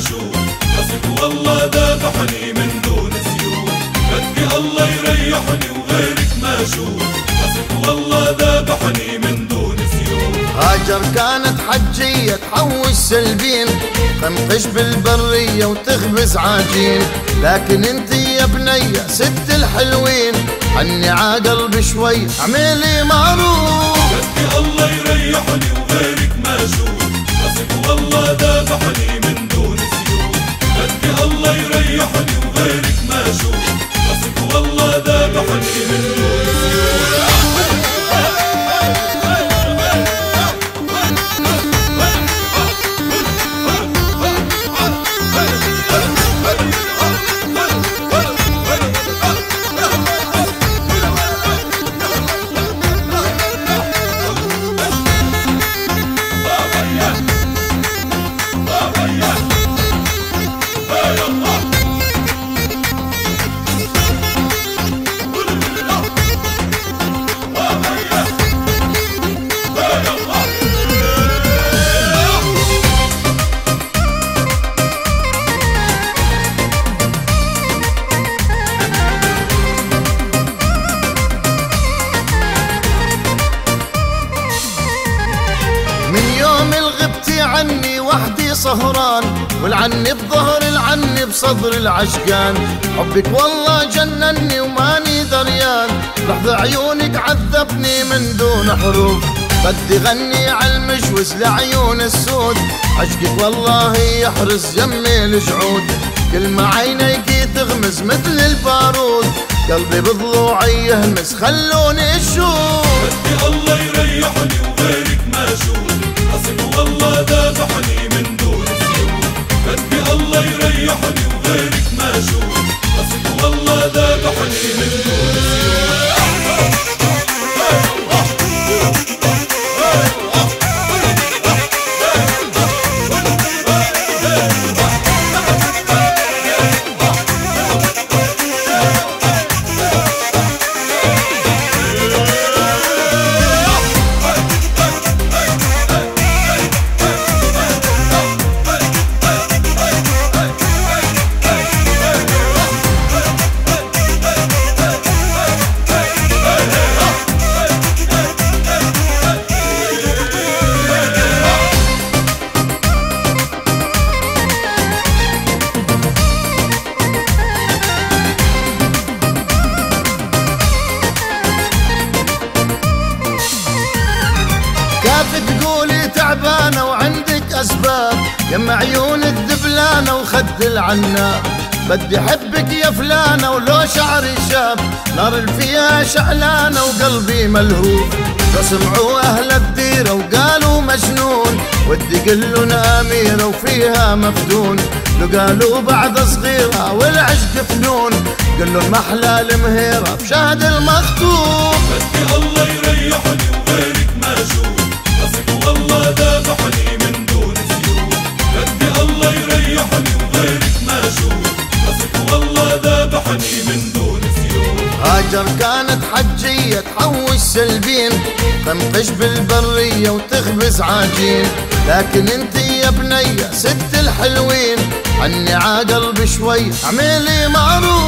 أشوف حسك والله ذبحني من دون سيوف بدي الله يريحني وغيرك ما أشوف حسك والله ذبحني من دون سيوف هاجر كانت حجية تحوش سلبين. تنقش بالبرية وتخبز عاجين لكن انت يا بنية ست الحلوين. عني عقلب شوي اعملي معروف. بدي عني وحدي سهران والعني بظهر العني بصدر العشقان. حبك والله جنني وماني دريان لحظة عيونك عذبني من دون حروف بدي غني على المجوز لعيون السود عشقك والله يحرس يمي الجعود. كل ما عينيك تغمز مثل البارود قلبي بضلوعي يهمس خلوني أشوف. بدي الله يريحني Bye. وعندك أسباب يم عيونك دبلانة وخد العناب بدي أحبك يا فلانة ولو شعري شاب. نار الفيها شعلانة وقلبي ملهوف. لو سمعوا أهل الديرة وقالوا مجنون. ودي قلن أميرة وفيها مفتون. لو قالوا بعد صغيرة والعشق فنون. قلن محلى المهيرة بشهد المخطوب بدي الله هاجر كانت حجية تحوش سلبين تنقش بالبرية وتخبز عاجين. لكن انت يا بنية ست الحلوين عني عقلب شوي اعملي معروف.